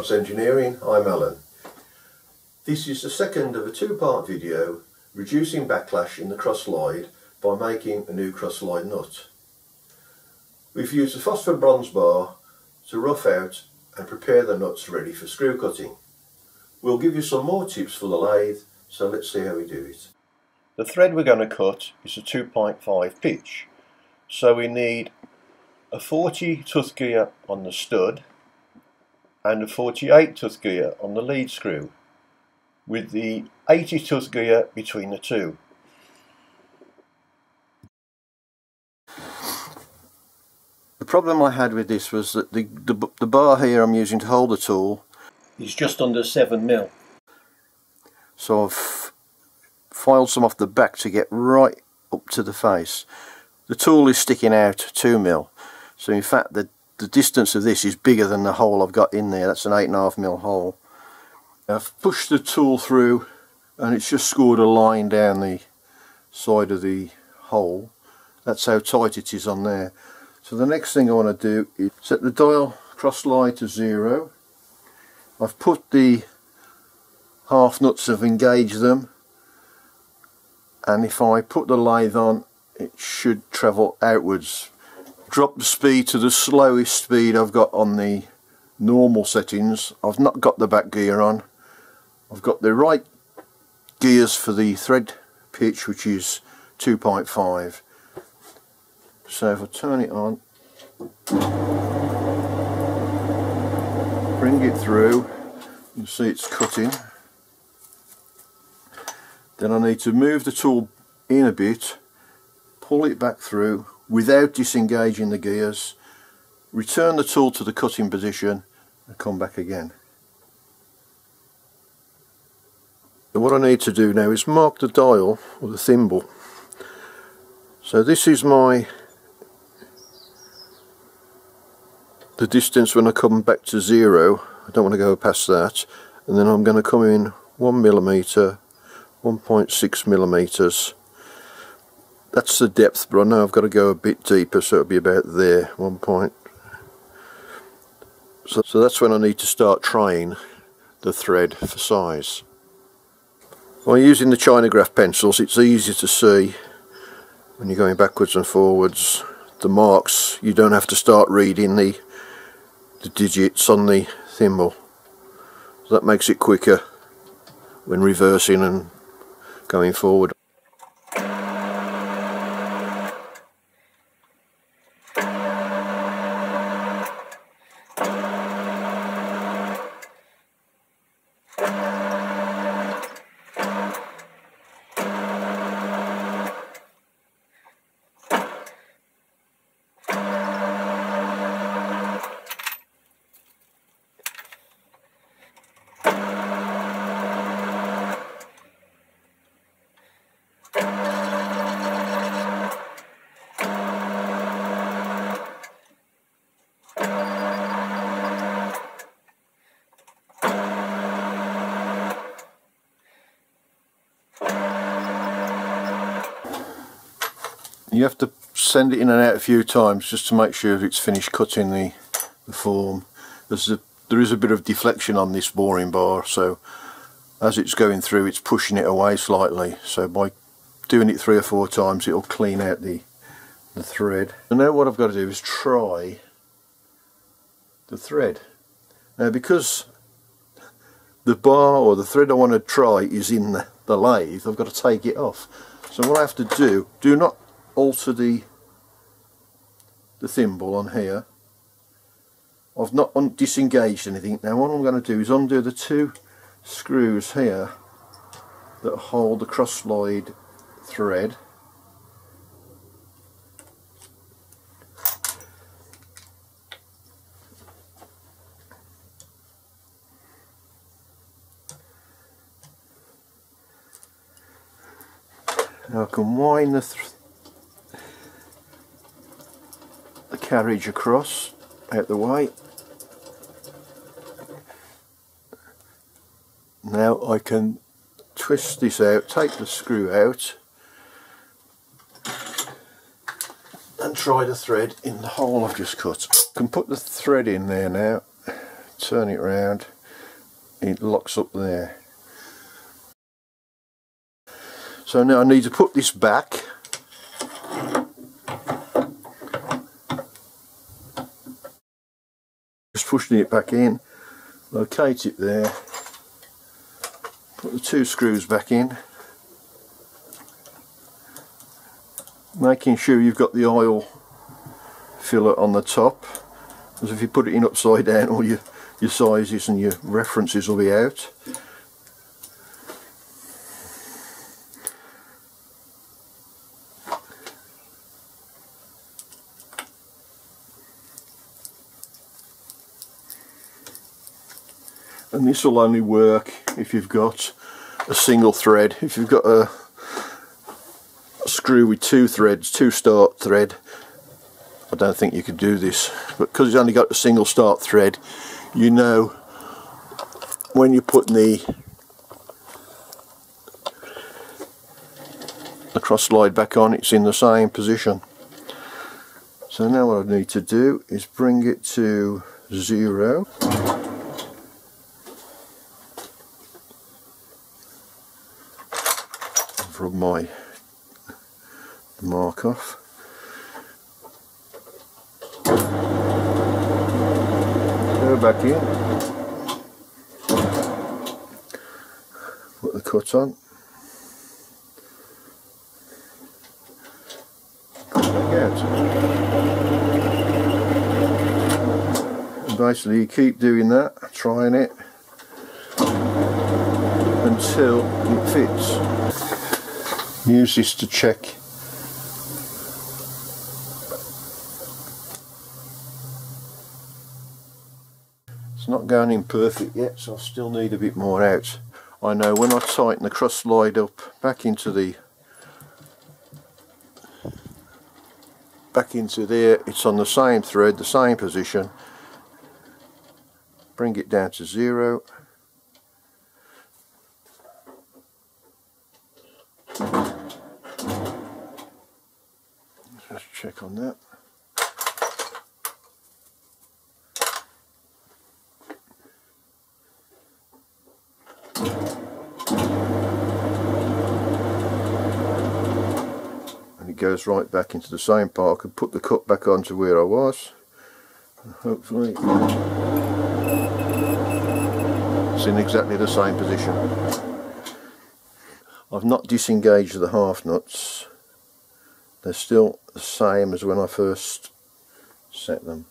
Enots Engineering, I'm Alan. This is the second of a two-part video reducing backlash in the cross slide by making a new cross slide nut. We've used a phosphor bronze bar to rough out and prepare the nuts ready for screw cutting. We'll give you some more tips for the lathe, so let's see how we do it. The thread we're going to cut is a 2.5 pitch, so we need a 40 tooth gear on the stud and a 48 tooth gear on the lead screw with the 80 tooth gear between the two. The problem I had with this was that the, the, the bar here I'm using to hold the tool is just under 7 mil. So I've filed some off the back to get right up to the face. The tool is sticking out 2 mil. So in fact the, the distance of this is bigger than the hole I've got in there. That's an 8.5 mil hole. I've pushed the tool through and it's just scored a line down the side of the hole. That's how tight it is on there. So the next thing I want to do is set the dial cross slide to zero. I've put the half nuts, have engaged them and if I put the lathe on it should travel outwards. Drop the speed to the slowest speed I've got on the normal settings. I've not got the back gear on. I've got the right gears for the thread pitch which is 2.5 so if I turn it on bring it through you see it's cutting then I need to move the tool in a bit pull it back through without disengaging the gears return the tool to the cutting position and come back again. What I need to do now is mark the dial or the thimble. So this is my the distance when I come back to zero. I don't want to go past that. And then I'm going to come in one millimeter 1.6 millimeters that's the depth but I know I've got to go a bit deeper so it'll be about there one point. So, so that's when I need to start trying the thread for size. By using the Chinagraph pencils it's easy to see when you're going backwards and forwards the marks. You don't have to start reading the the digits on the thimble. So that makes it quicker when reversing and going forward you have to send it in and out a few times just to make sure it's finished cutting the, the form. There's a, there is a bit of deflection on this boring bar so as it's going through it's pushing it away slightly so by doing it three or four times it'll clean out the, the thread. And now what I've got to do is try the thread. Now because the bar or the thread I want to try is in the, the lathe I've got to take it off. So what I have to do, do not alter the the thimble on here. I've not disengaged anything. Now what I'm going to do is undo the two screws here that hold the cross slide thread. Now I can wind the th carriage across out the way. Now I can twist this out, take the screw out and try the thread in the hole I've just cut. I can put the thread in there now turn it round it locks up there so now I need to put this back just pushing it back in. Locate it there. Put the two screws back in. Making sure you've got the oil filler on the top because if you put it in upside down all your, your sizes and your references will be out this will only work if you've got a single thread if you've got a, a screw with two threads two start thread I don't think you could do this. But because it's only got a single start thread you know when you're putting the the cross slide back on it's in the same position. So now what I need to do is bring it to zero rub my mark off. Go back in. Put the cut on. And basically you keep doing that, trying it until it fits use this to check. It's not going in perfect yet so I still need a bit more out. I know when I tighten the cross slide up back into the back into there it's on the same thread the same position. Bring it down to zero check on that. And it goes right back into the same part. I could put the cut back onto where I was. Hopefully it's in exactly the same position. I've not disengaged the half nuts they're still the same as when I first set them.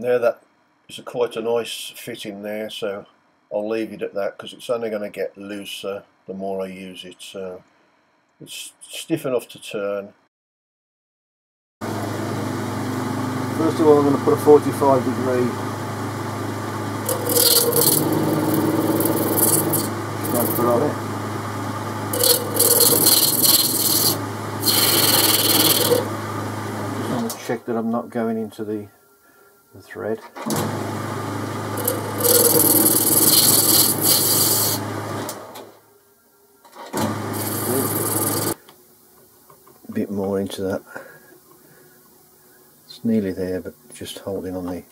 There that is a quite a nice fitting there so I'll leave it at that because it's only going to get looser the more I use it so it's stiff enough to turn. First of all I'm going to put a 45 degree chamfer on it. Check that I'm not going into the the thread. A bit more into that. It's nearly there, but just holding on the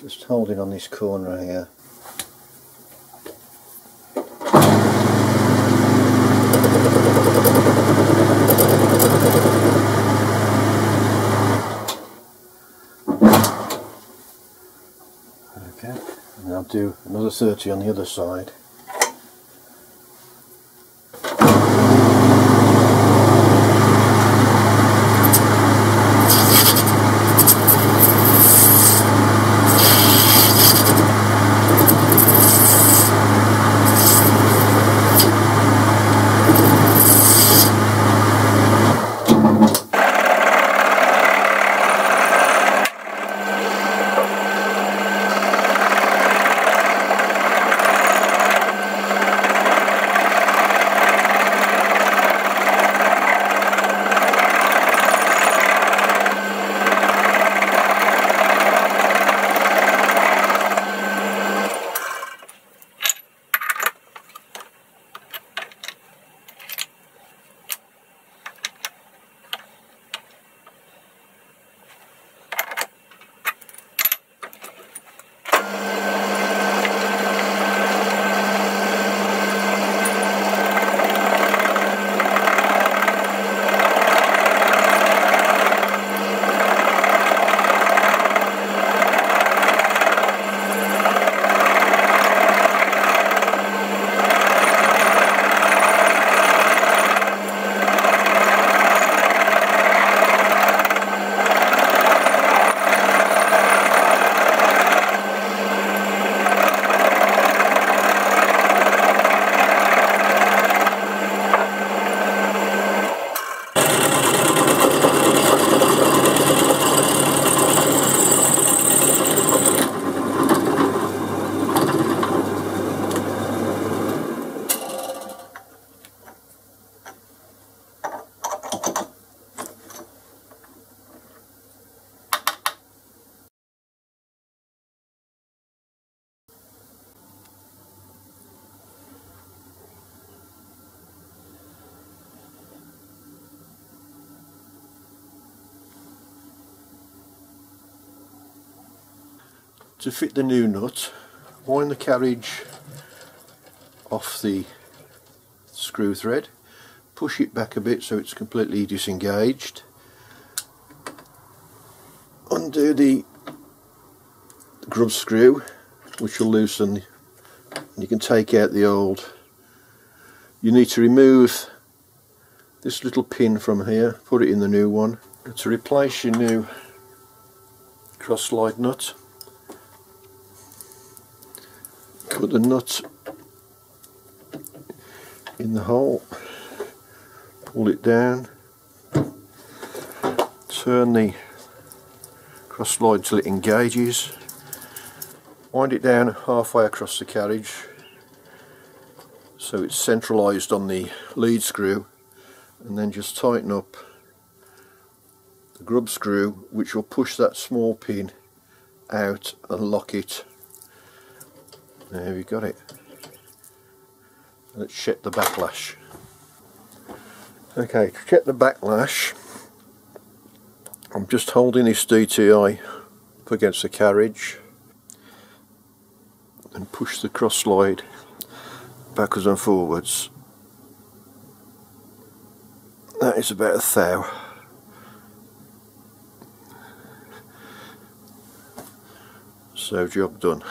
just holding on this corner here. Do another 30 on the other side to fit the new nut wind the carriage off the screw thread push it back a bit so it's completely disengaged undo the grub screw which will loosen. And you can take out the old. You need to remove this little pin from here put it in the new one. To replace your new cross slide nut put the nut in the hole. Pull it down. Turn the cross slide till it engages. Wind it down halfway across the carriage so it's centralized on the lead screw and then just tighten up the grub screw which will push that small pin out and lock it there we got it. Let's check the backlash. Okay to check the backlash. I'm just holding this DTI up against the carriage and push the cross slide backwards and forwards. That is about a thou so job done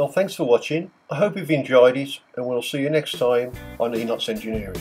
well thanks for watching. I hope you've enjoyed it and we'll see you next time on Enots Engineering